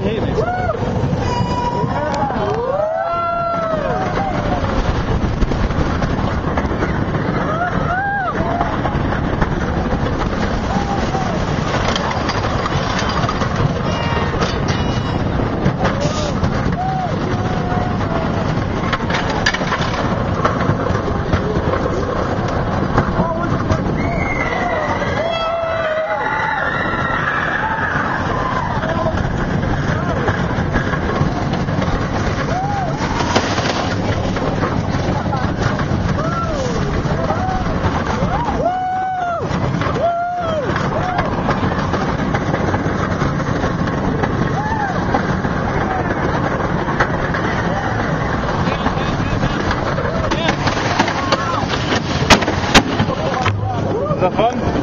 behaving. Davon.